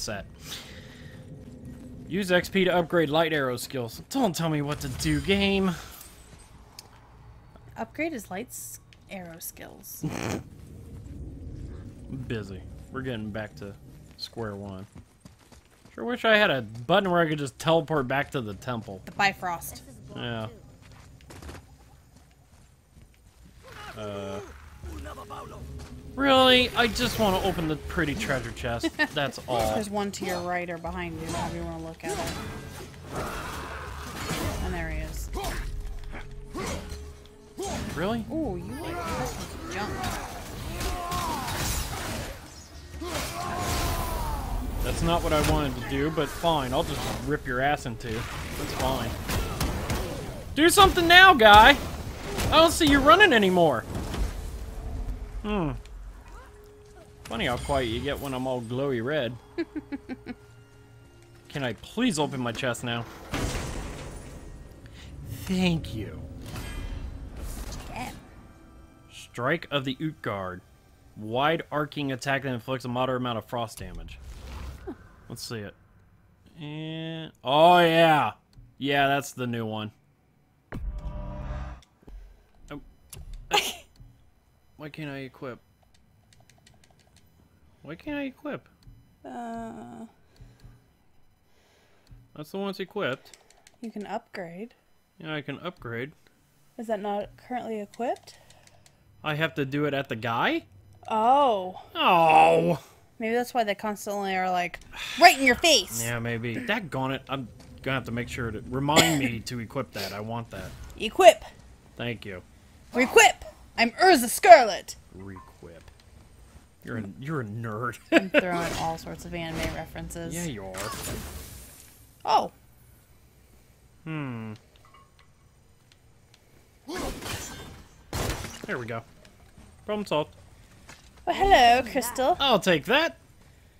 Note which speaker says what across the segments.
Speaker 1: upset. Use XP to upgrade light arrow skills. Don't tell me what to do, game.
Speaker 2: Upgrade his light arrow skills.
Speaker 1: Busy. We're getting back to square one. Sure wish I had a button where I could just teleport back to the temple.
Speaker 2: the Bifrost.
Speaker 1: Yeah. Uh. Really? I just want to open the pretty treasure chest. That's all.
Speaker 2: There's one to your right or behind you, if you want to look at it. And there he is.
Speaker 1: Really?
Speaker 2: Ooh, you like this junk.
Speaker 1: That's not what I wanted to do, but fine. I'll just rip your ass into. That's fine. Do something now, guy! I don't see you running anymore. Hmm. Funny how quiet you get when I'm all glowy red. Can I please open my chest now? Thank you.
Speaker 2: Yeah.
Speaker 1: Strike of the Utgard. Wide arcing attack that inflicts a moderate amount of frost damage. Let's see it. And oh yeah. Yeah, that's the new one. Oh. Why can't I equip? Why can't I equip?
Speaker 2: Uh,
Speaker 1: That's the one that's equipped.
Speaker 2: you can upgrade.
Speaker 1: Yeah, I can upgrade.
Speaker 2: Is that not currently equipped?
Speaker 1: I have to do it at the guy?
Speaker 2: Oh.
Speaker 1: Oh!
Speaker 2: Maybe that's why they constantly are like, right in your face.
Speaker 1: Yeah, maybe. That it. I'm gonna have to make sure to remind me to equip that. I want that.
Speaker 2: Equip.
Speaker 1: Thank you.
Speaker 2: Requip. I'm Erza Scarlet.
Speaker 1: Requip. You're a you're a nerd.
Speaker 2: I'm throwing all sorts of anime references.
Speaker 1: yeah, you are.
Speaker 2: Oh.
Speaker 1: Hmm. There we go. Problem solved.
Speaker 2: Well, hello, Crystal.
Speaker 1: I'll take that.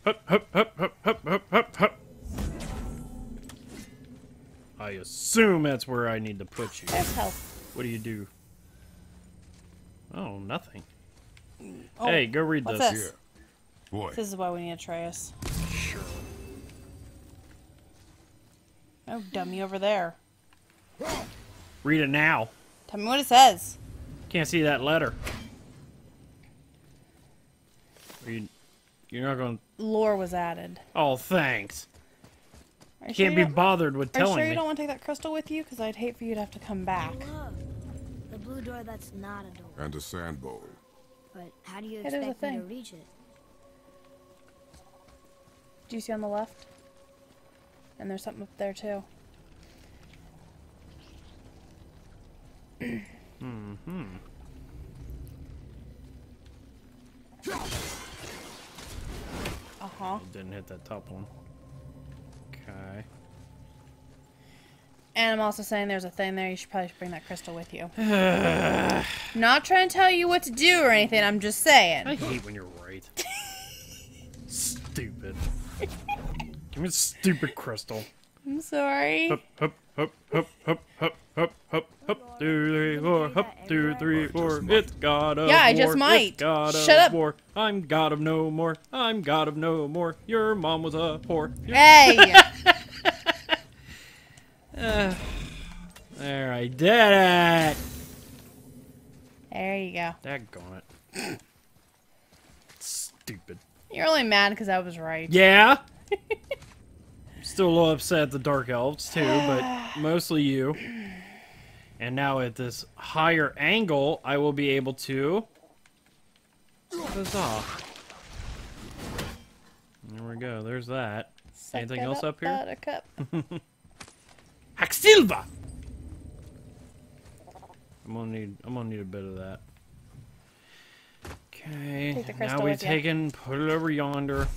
Speaker 1: Hup, hup, hup, hup, hup, hup, hup, hup. I assume that's where I need to put you.
Speaker 2: There's health.
Speaker 1: What do you do? Oh, nothing.
Speaker 2: Oh,
Speaker 1: hey, go read
Speaker 2: what's
Speaker 1: this.
Speaker 2: this?
Speaker 3: Boy,
Speaker 2: This is why we need Atreus.
Speaker 1: Sure.
Speaker 2: Oh, dummy over there.
Speaker 1: Read it now.
Speaker 2: Tell me what it says.
Speaker 1: Can't see that letter. Read. You're not going. to
Speaker 2: Lore was added.
Speaker 1: Oh, thanks.
Speaker 2: Are you
Speaker 1: Can't
Speaker 2: you
Speaker 1: be
Speaker 2: don't-
Speaker 1: bothered with
Speaker 2: Are you
Speaker 1: telling
Speaker 2: sure you
Speaker 1: me.
Speaker 2: don't want to take that crystal with you? Because I'd hate for you to have to come back.
Speaker 4: Look, the blue door that's not a door.
Speaker 3: and a sand bowl.
Speaker 4: But how do you
Speaker 2: a
Speaker 4: expect me to
Speaker 2: thing.
Speaker 4: reach it?
Speaker 2: Do you see on the left? And there's something up there too.
Speaker 1: Hmm.
Speaker 2: Uh huh.
Speaker 1: Didn't hit that top one. Okay.
Speaker 2: And I'm also saying there's a thing there. You should probably bring that crystal with you. Not trying to tell you what to do or anything. I'm just saying.
Speaker 1: I hate when you're right. stupid. Give me a stupid crystal.
Speaker 2: I'm sorry.
Speaker 1: Hup, hup, hup, hup, hup, hup, hup, hup, hup, two, three, four, hup, two, three, four. It's God of War.
Speaker 2: Yeah, I
Speaker 1: war.
Speaker 2: just might.
Speaker 1: It's God
Speaker 2: Shut
Speaker 1: of
Speaker 2: up.
Speaker 1: war. I'm God of no more. I'm God of no more. Your mom was a whore.
Speaker 2: Hey.
Speaker 1: There, I did it.
Speaker 2: there you go.
Speaker 1: Daggone it. Stupid.
Speaker 2: You're only mad because I was right.
Speaker 1: Yeah. Still a little upset at the Dark Elves too, but mostly you. And now at this higher angle, I will be able to. Huzzah. There we go. There's that. Anything
Speaker 2: Suck it
Speaker 1: else up here?
Speaker 2: Buttercup.
Speaker 1: Hacksilver. I'm gonna need. I'm gonna need a bit of that. Okay.
Speaker 2: Take the
Speaker 1: now
Speaker 2: crystal
Speaker 1: we
Speaker 2: with ya.
Speaker 1: take and put it over yonder.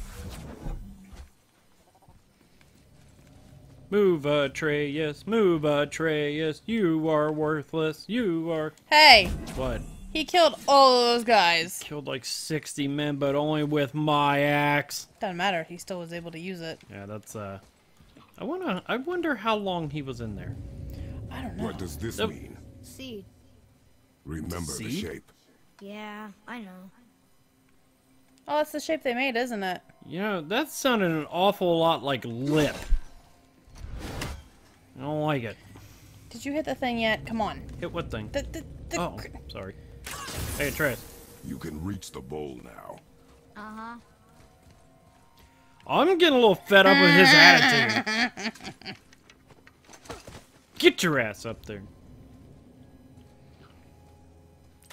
Speaker 1: Move Atreus, move Atreus, you are worthless, you are
Speaker 2: Hey,
Speaker 1: what?
Speaker 2: he killed all of those guys.
Speaker 1: Killed like 60 men, but only with my axe.
Speaker 2: Doesn't matter. He still was able to use it.
Speaker 1: Yeah, that's uh I wanna I wonder how long he was in there.
Speaker 2: I don't know.
Speaker 3: What does this mean?
Speaker 4: Seed.
Speaker 3: Remember the
Speaker 1: Seed?
Speaker 3: shape.
Speaker 4: Yeah, I know.
Speaker 2: Oh, that's the shape they made, isn't it?
Speaker 1: You know, that sounded an awful lot like lip. I don't like it.
Speaker 2: Did you hit the thing yet? Come on.
Speaker 1: Hit what thing?
Speaker 2: The, the, the
Speaker 1: Oh, sorry. Hey, Trace.
Speaker 3: You can reach the bowl now.
Speaker 4: Uh-huh.
Speaker 1: I'm getting a little fed up with his attitude. Get your ass up there.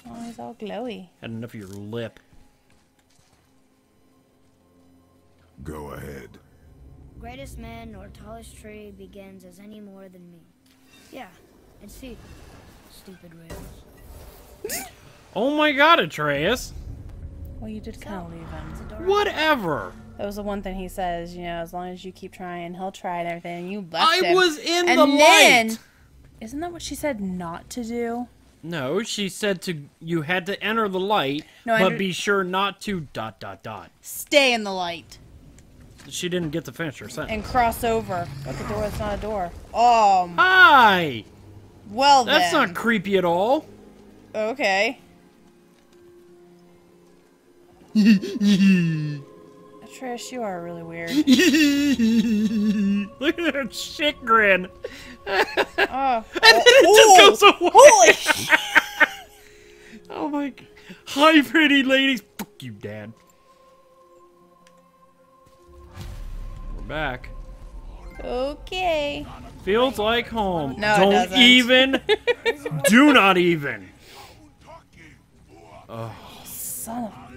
Speaker 2: Oh, he's all glowy.
Speaker 1: Had enough of your lip.
Speaker 3: Go ahead.
Speaker 4: Greatest man or tallest tree begins as any more than me. Yeah, and see. Stupid rails.
Speaker 1: Oh my god, Atreus.
Speaker 2: Well, you did kind of leave
Speaker 4: It's
Speaker 2: him.
Speaker 4: adorable.
Speaker 1: Whatever.
Speaker 2: That was the one thing he says, you know, as long as you keep trying, he'll try and everything. And you left
Speaker 1: I
Speaker 2: him.
Speaker 1: was in
Speaker 2: and
Speaker 1: the
Speaker 2: then,
Speaker 1: light.
Speaker 2: Isn't that what she said not to do?
Speaker 1: No, she said to you had to enter the light,
Speaker 2: No,
Speaker 1: but
Speaker 2: under-
Speaker 1: be sure not to dot dot dot.
Speaker 2: Stay in the light
Speaker 1: She didn't get to finish her sentence.
Speaker 2: and cross over. But the door is not a door. Oh,
Speaker 1: Hi.
Speaker 2: well then.
Speaker 1: That's
Speaker 2: then.
Speaker 1: not creepy at all.
Speaker 2: Okay. Trish, you are really weird.
Speaker 1: Look at that shit grin.
Speaker 2: Oh.
Speaker 1: And then it just oh. goes away.
Speaker 2: Holy shit.
Speaker 1: Oh my god. Hi, pretty ladies. Fuck you, Dad. We're back.
Speaker 2: Okay.
Speaker 1: Feels like home.
Speaker 2: No, it
Speaker 1: Don't
Speaker 2: doesn't.
Speaker 1: even. Do not even.
Speaker 2: Son of a bitch.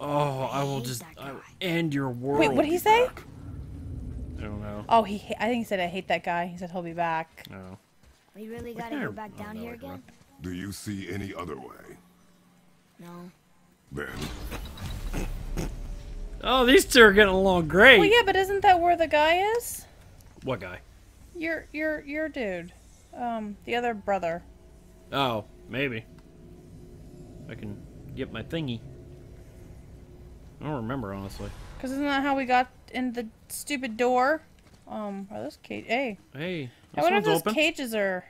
Speaker 1: Oh, I will just I will end your world.
Speaker 2: Wait, what did he say?
Speaker 1: I don't know.
Speaker 2: Oh, he. I think he said I hate that guy. He said he'll be back.
Speaker 1: No.
Speaker 4: We really gotta go
Speaker 1: of-
Speaker 4: back
Speaker 1: oh,
Speaker 4: down
Speaker 1: no,
Speaker 4: here again?
Speaker 3: Do you see any other way?
Speaker 4: No.
Speaker 3: Then
Speaker 1: Oh, these two are getting along great.
Speaker 2: Well, yeah, but isn't that where the guy is?
Speaker 1: What guy?
Speaker 2: Your, your, your dude. Um, the other brother.
Speaker 1: Oh, maybe. I can get my thingy. I don't remember honestly.
Speaker 2: Cause isn't that how we got in the stupid door? Um, are those cage? Hey,
Speaker 1: Hey,
Speaker 2: I wonder if those
Speaker 1: open.
Speaker 2: cages are.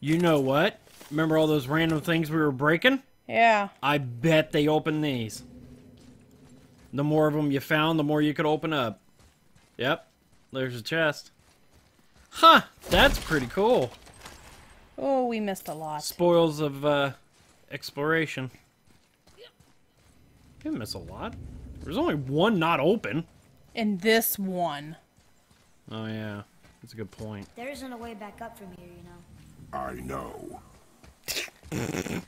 Speaker 1: You know what? Remember all those random things we were breaking?
Speaker 2: Yeah.
Speaker 1: I bet they open these. The more of them you found, the more you could open up. Yep. There's a chest. Huh. That's pretty cool.
Speaker 2: Oh, we missed a lot.
Speaker 1: Spoils of uh, exploration. Didn't miss a lot. There's only one not open.
Speaker 2: And this one.
Speaker 1: Oh yeah, that's a good point.
Speaker 4: There isn't a way back up from here, you know.
Speaker 3: I know.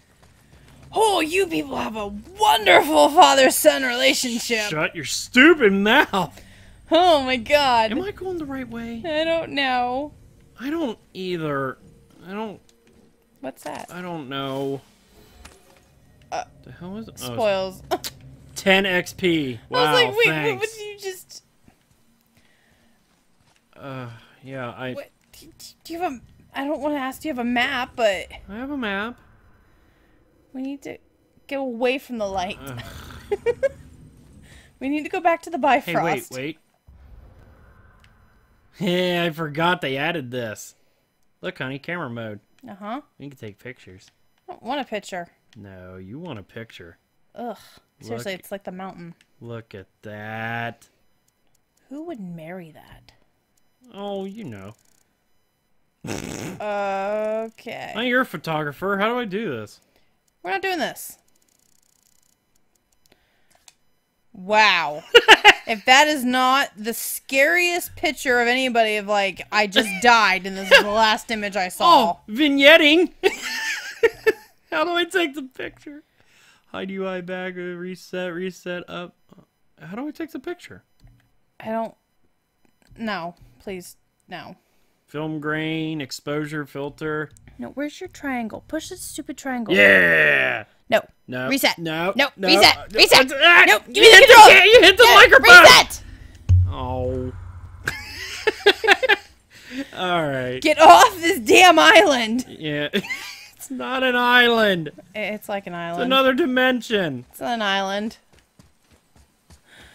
Speaker 2: Oh, you people have a wonderful father-son relationship.
Speaker 1: Shut your stupid mouth.
Speaker 2: Oh my god.
Speaker 1: Am I going the right way?
Speaker 2: I don't know.
Speaker 1: I don't either. I don't.
Speaker 2: What's that?
Speaker 1: I don't know. Uh, the hell is it? Oh,
Speaker 2: Spoils.
Speaker 1: it's 10 XP. Wow,
Speaker 2: I was like, wait, what,
Speaker 1: thanks.
Speaker 2: what did you just?
Speaker 1: Uh, yeah, I
Speaker 2: What, do you have a? I don't want to ask. Do you have a map? But
Speaker 1: I have a map.
Speaker 2: we need to get away from the light. we need to go back to the Bifrost.
Speaker 1: Hey, wait, wait. Yeah, I forgot they added this. Look, honey, camera mode.
Speaker 2: Uh huh.
Speaker 1: You can take pictures.
Speaker 2: I don't want a picture.
Speaker 1: No, you want a picture.
Speaker 2: Ugh. Seriously,
Speaker 1: Look.
Speaker 2: it's like the mountain.
Speaker 1: Look at that.
Speaker 2: Who would marry that?
Speaker 1: Oh, you know.
Speaker 2: Okay.
Speaker 1: Oh, you're a photographer. How do I do this?
Speaker 2: We're not doing this. Wow. if that is not the scariest picture of anybody of like I just died and this is the last image I saw.
Speaker 1: Oh, vignetting. How do I take the picture? Hide UI back, uh, reset, reset up. How do I take the picture?
Speaker 2: I don't No, please. No.
Speaker 1: Film grain, exposure, filter.
Speaker 2: No, where's your triangle? Push the stupid triangle.
Speaker 1: Yeah.
Speaker 2: No.
Speaker 1: No.
Speaker 2: Reset.
Speaker 1: No.
Speaker 2: No.
Speaker 1: no.
Speaker 2: Reset. Reset.
Speaker 1: ah,
Speaker 2: No. Give
Speaker 1: you
Speaker 2: me the
Speaker 1: hit
Speaker 2: controller.
Speaker 1: You hit the
Speaker 2: No,
Speaker 1: microphone.
Speaker 2: Reset.
Speaker 1: Oh. All right.
Speaker 2: Get off this damn island.
Speaker 1: Yeah. it's not an island.
Speaker 2: It's like an island.
Speaker 1: It's another dimension.
Speaker 2: It's an island.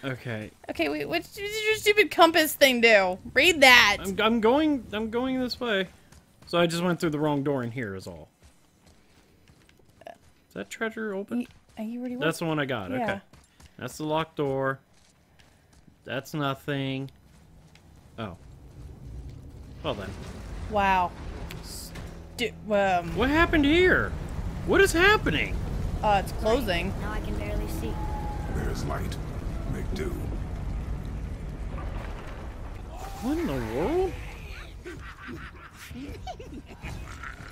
Speaker 1: Okay.
Speaker 2: Okay, wait, what did your stupid compass thing do? Read that.
Speaker 1: I'm, I'm going. I'm going this way. So I just went through the wrong door in here. Is all. Is that treasure open?
Speaker 2: Uh, You already
Speaker 1: That's the one I got.
Speaker 2: Yeah.
Speaker 1: Okay. That's the locked door. That's nothing. Oh. Well then.
Speaker 2: Wow. Stu- um,
Speaker 1: What happened here? What is happening?
Speaker 2: uh, it's closing.
Speaker 4: Now I can barely see.
Speaker 3: There's light. Make do.
Speaker 1: What in the world?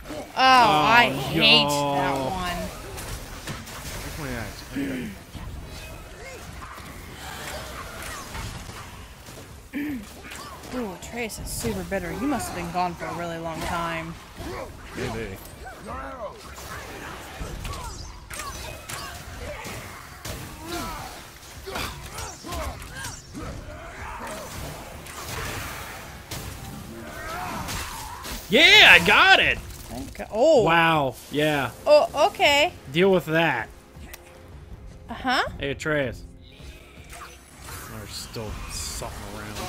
Speaker 2: Oh, I
Speaker 1: no.
Speaker 2: hate that one.
Speaker 1: Where's my axe? Okay.
Speaker 2: Ooh, Trace is super bitter. You must have been gone for a really long time.
Speaker 1: Maybe. Yeah, I got it.
Speaker 2: God. Oh.
Speaker 1: Wow. Yeah.
Speaker 2: Oh, okay.
Speaker 1: Deal with that.
Speaker 2: Uh huh.
Speaker 1: Hey, Atreus. There's still something around.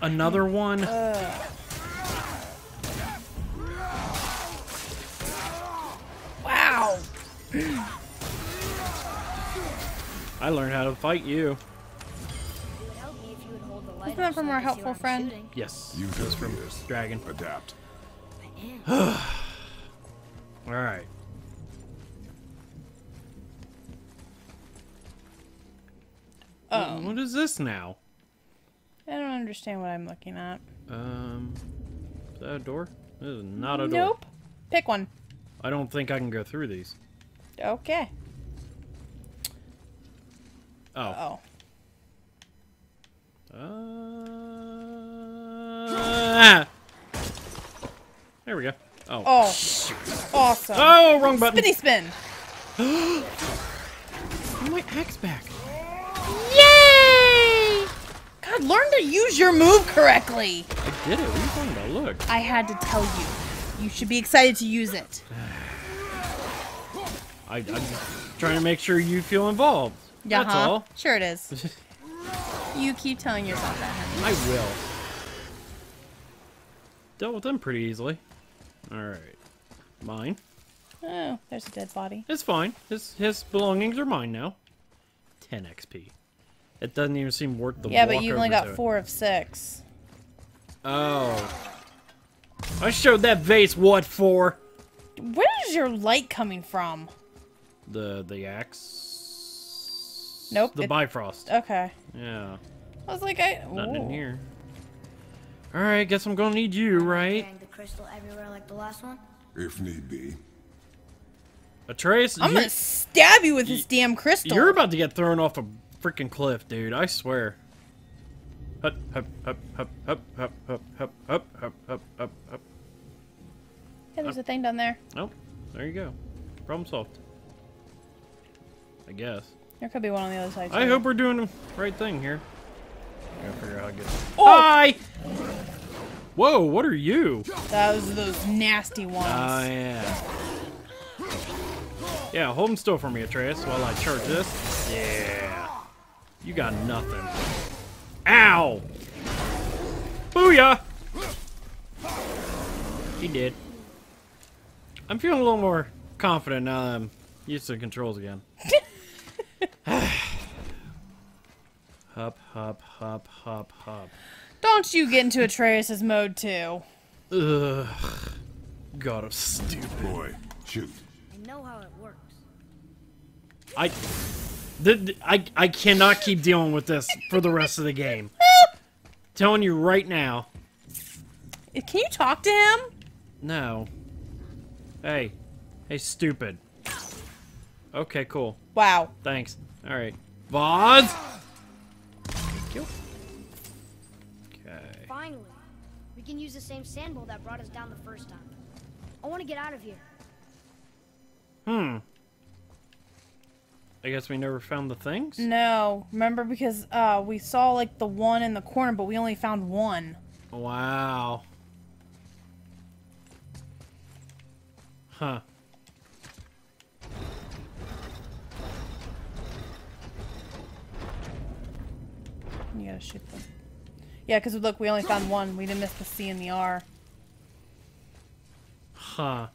Speaker 1: Another one. Uh.
Speaker 2: Wow.
Speaker 1: I learned how to fight you.
Speaker 2: Isn't that from our helpful friend?
Speaker 1: Yes.
Speaker 3: You just
Speaker 1: from. Dragon.
Speaker 3: Adapt.
Speaker 4: All
Speaker 1: right.
Speaker 2: Oh.
Speaker 1: What is this now?
Speaker 2: I don't understand what I'm looking at.
Speaker 1: Um, is that a door? This is not a door.
Speaker 2: Nope. Pick one.
Speaker 1: I don't think I can go through these.
Speaker 2: Okay.
Speaker 1: Oh.
Speaker 2: Oh.
Speaker 1: Uh, there we go. Oh.
Speaker 2: Oh. Awesome.
Speaker 1: Oh, wrong button.
Speaker 2: Spinny spin.
Speaker 1: Put my axe back.
Speaker 2: God, learn to use your move correctly.
Speaker 1: I did it. What are you talking about? Look.
Speaker 2: I had to tell you. You should be excited to use it.
Speaker 1: I, I'm trying to make sure you feel involved.
Speaker 2: Yeah,
Speaker 1: That's
Speaker 2: huh?
Speaker 1: all.
Speaker 2: Sure it is. you keep telling yourself that, honey.
Speaker 1: I will. Dealt with them pretty easily. Alright. Mine.
Speaker 2: Oh, there's a dead body.
Speaker 1: It's fine. His his belongings are mine now. 10 XP. It doesn't even seem worth the
Speaker 2: yeah,
Speaker 1: walk
Speaker 2: but you only got
Speaker 1: to it.
Speaker 2: four of six.
Speaker 1: Oh. I showed that vase what for?
Speaker 2: Where is your light coming from?
Speaker 1: The the axe.
Speaker 2: Nope,
Speaker 1: The
Speaker 2: it-
Speaker 1: Bifrost.
Speaker 2: Okay.
Speaker 1: Yeah.
Speaker 2: I was like, I.
Speaker 1: Nothing in here. Alright, guess I'm gonna need you, right?
Speaker 4: Carrying the crystal everywhere like the last one.
Speaker 3: If need be.
Speaker 1: Atreus,
Speaker 2: I'm
Speaker 1: you,
Speaker 2: gonna stab you with this damn crystal.
Speaker 1: you're about to get thrown off a freaking cliff, dude. I swear. Hup, hup, hup, hup, hup, hup, hup, hup, hup, hup, hup, hup, hup.
Speaker 2: Yeah, there's a thing down there.
Speaker 1: Oh, there you go. Problem solved. I guess.
Speaker 2: There could be one on the other side.
Speaker 1: I hope we're doing the right thing here. I gotta figure out how to get.
Speaker 2: Oh!
Speaker 1: Hi! Whoa, what are you?
Speaker 2: Those those nasty ones.
Speaker 1: Ah, yeah. Yeah, hold him still for me, Atreus, while I charge this. Yeah. You got nothing. Ow! Booyah! He did. I'm feeling a little more confident now that I'm used to the controls again. hop, hop, hop, hop, hop.
Speaker 2: Don't you get into Atreus's mode too?
Speaker 1: Ugh. God, I'm stupid.
Speaker 3: Boy, shoot.
Speaker 4: I know how it works.
Speaker 1: I, th- th- I, I cannot keep dealing with this for the rest of the game. Telling you right now.
Speaker 2: Can you talk to him?
Speaker 1: No. Hey. Hey, stupid. Okay, cool.
Speaker 2: Wow.
Speaker 1: Thanks. Alright. Vaz! Thank you. Okay.
Speaker 4: Finally, we can use the same sand bowl that brought us down the first time. I want to get out of here.
Speaker 1: Hmm. I guess we never found the things?
Speaker 2: No, remember because uh we saw like the one in the corner, but we only found one.
Speaker 1: Wow. Huh.
Speaker 2: You gotta shoot them. Yeah, because look, we only found one. We didn't miss the C and the R.
Speaker 1: Huh.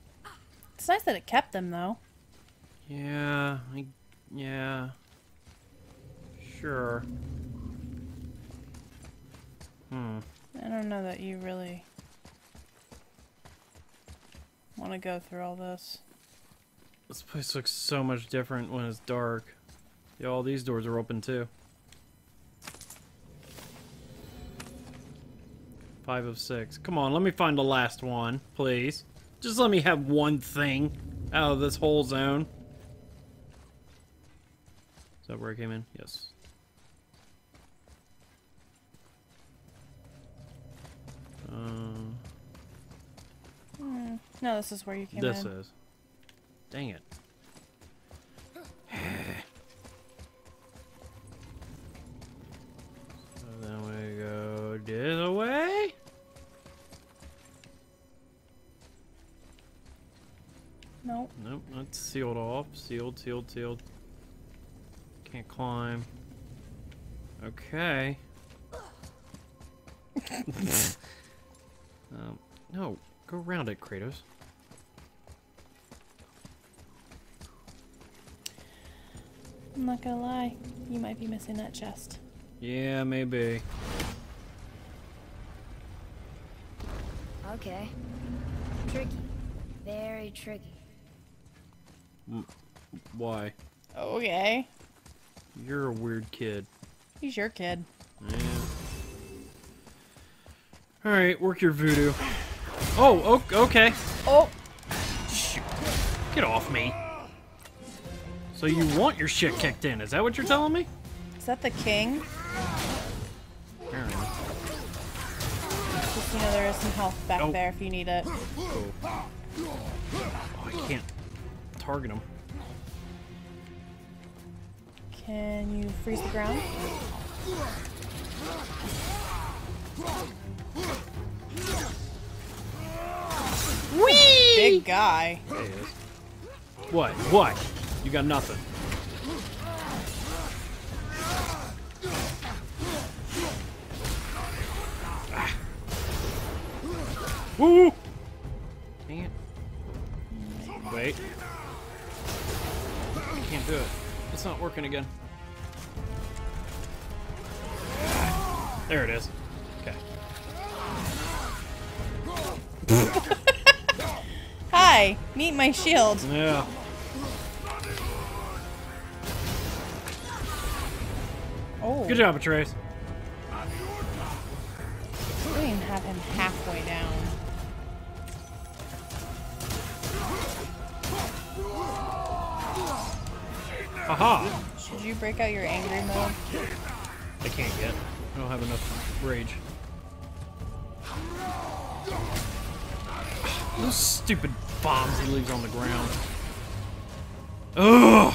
Speaker 2: It's nice that it kept them though.
Speaker 1: Yeah, I, yeah. Sure. Hmm.
Speaker 2: I don't know that you really want to go through all this.
Speaker 1: This place looks so much different when it's dark. Yeah, all these doors are open too. Five of six. Come on, let me find the last one, please. Just let me have one thing out of this whole zone. Is that where I came in? Yes. Uh,
Speaker 2: Hmm. No, this is where you came
Speaker 1: this
Speaker 2: in.
Speaker 1: This is. Dang it. so then we go this way.
Speaker 2: Nope.
Speaker 1: Nope, that's sealed off. Sealed, sealed, sealed. Can't climb. Okay. um, no, go around it, Kratos.
Speaker 2: I'm not gonna lie. You might be missing that chest.
Speaker 1: Yeah, maybe.
Speaker 4: Okay. Tricky. Very tricky.
Speaker 1: Why?
Speaker 2: Okay.
Speaker 1: You're a weird kid.
Speaker 2: He's your kid.
Speaker 1: Yeah. Alright, work your voodoo. Oh, okay.
Speaker 2: Oh!
Speaker 1: Shoot. Get off me. So you want your shit kicked in, is that what you're telling me?
Speaker 2: Is that the king?
Speaker 1: Apparently.
Speaker 2: Just, you know, there is some health back
Speaker 1: Oh.
Speaker 2: there if you need it.
Speaker 1: Cool. Oh, I can't target him.
Speaker 2: Can you freeze the ground?
Speaker 1: Whee!
Speaker 2: Big guy.
Speaker 1: There he is. What? What? You got nothing. Ah. Woo! Dang it. Wait. I can't do it. It's not working again. There it is. Okay.
Speaker 2: Hi! Meet my shield.
Speaker 1: Yeah.
Speaker 2: Oh.
Speaker 1: Good job, Trace.
Speaker 2: We didn't even have him halfway down.
Speaker 1: Haha.
Speaker 2: Should you break out your angry mode?
Speaker 1: I can't yet. I don't have enough rage. Those stupid bombs he leaves on the ground. Ugh!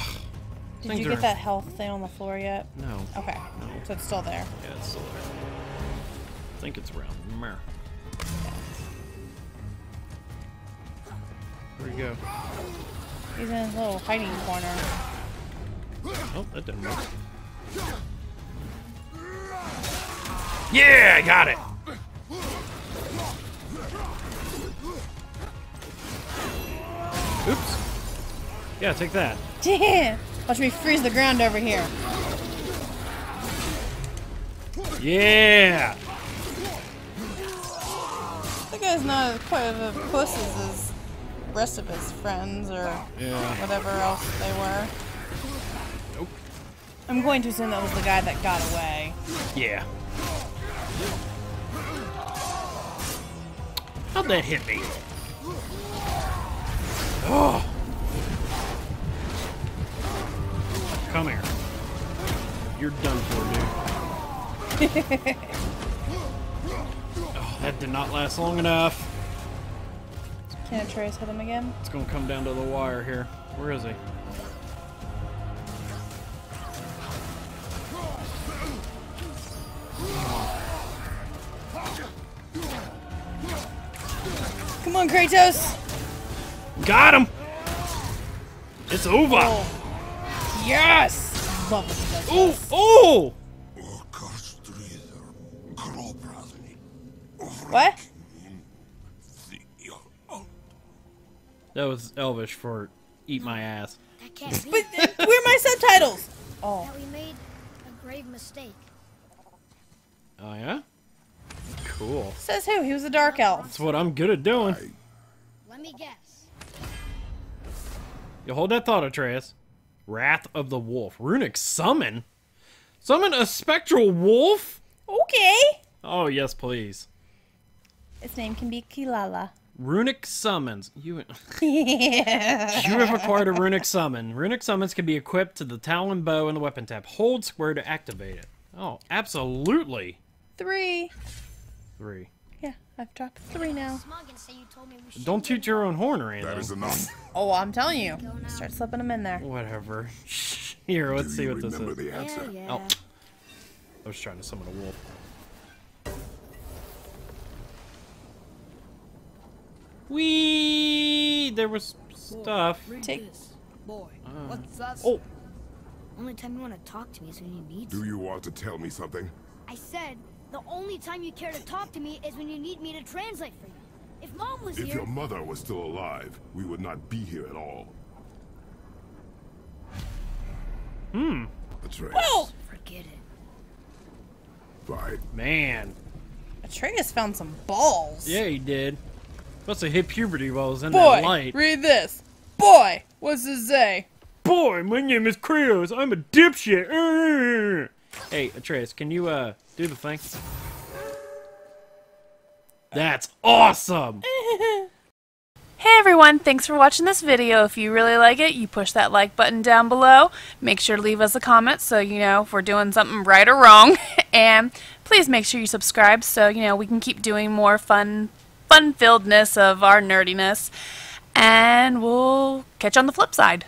Speaker 2: Did
Speaker 1: Things
Speaker 2: you
Speaker 1: are-
Speaker 2: get that health thing on the floor yet?
Speaker 1: No.
Speaker 2: Okay.
Speaker 1: No.
Speaker 2: So it's still there.
Speaker 1: Yeah, it's still there. I think it's around there. Where'd he go?
Speaker 2: He's in his little hiding corner.
Speaker 1: Oh, that didn't work. Yeah, I got it! Oops. Yeah, take that.
Speaker 2: Damn! Watch me freeze the ground over here.
Speaker 1: Yeah!
Speaker 2: That guy's not quite as a puss as his rest of his friends or
Speaker 1: Yeah.
Speaker 2: whatever else they were. I'm going to assume that was the guy that got away.
Speaker 1: Yeah. How'd that hit me? Oh! Come here. You're done for, dude. oh, that did not last long enough.
Speaker 2: Can Atreus hit him again?
Speaker 1: It's gonna come down to the wire here. Where is he?
Speaker 2: On, Kratos!
Speaker 1: Got him! It's over!
Speaker 2: Oh. Yes! Love when he does
Speaker 1: Ooh!
Speaker 2: this.
Speaker 1: Ooh! That was Elvish for eat my ass.
Speaker 4: That can't be.
Speaker 2: But uh, where are my subtitles? Oh.
Speaker 4: that we made a grave mistake.
Speaker 1: Oh yeah. Cool.
Speaker 2: Says who? He was a dark elf.
Speaker 1: That's what I'm good at doing.
Speaker 3: I
Speaker 4: Let me guess.
Speaker 1: You hold that thought, Atreus. Wrath of the Wolf. Runic summon? Summon a spectral wolf?
Speaker 2: Okay.
Speaker 1: Oh, yes, please.
Speaker 2: Its name can be Kilala.
Speaker 1: Runic summons. You
Speaker 2: yeah.
Speaker 1: you have acquired a runic summon. Runic summons can be equipped to the Talon bow and the weapon tab. Hold square to activate it. Oh, absolutely.
Speaker 2: Three.
Speaker 1: Three.
Speaker 2: Yeah, I've dropped three now.
Speaker 4: Smug and say you told me we should.
Speaker 1: Don't toot your own horn or
Speaker 3: that is enough.
Speaker 2: Oh, I'm telling you. Start slipping them in there.
Speaker 1: Whatever. Here, let's
Speaker 3: Do
Speaker 1: see what this is.
Speaker 3: the
Speaker 4: Yeah,
Speaker 3: answer?
Speaker 4: yeah.
Speaker 1: Oh. I was trying to summon a wolf. Wee! There was stuff.
Speaker 2: Take.
Speaker 5: Boy, uh, what's that?
Speaker 1: Oh,
Speaker 4: Only time you want to talk to me is when you need.
Speaker 3: Do you want to tell me something?
Speaker 4: I said the only time you care to talk to me is when you need me to translate for you. If mom was
Speaker 3: If
Speaker 4: here, If
Speaker 3: your mother was still alive, we would not be here at all.
Speaker 1: hmm.
Speaker 3: Atreus.
Speaker 2: Whoa!
Speaker 4: forget it.
Speaker 3: Fine.
Speaker 1: Man.
Speaker 2: Atreus found some balls.
Speaker 1: Yeah, he did. Must have hit puberty while I was in
Speaker 2: Boy,
Speaker 1: that light.
Speaker 2: read this. Boy, what's this say?
Speaker 1: Boy, my name is Kratos. I'm a dipshit. Hey, Atreus, can you, uh, do the thing? That's awesome!
Speaker 6: Hey everyone, thanks for watching this video. If you really like it, you push that like button down below. Make sure to leave us a comment so you know if we're doing something right or wrong. and please make sure you subscribe so you know we can keep doing more fun fun-filledness of our nerdiness. And we'll catch you on the flip side.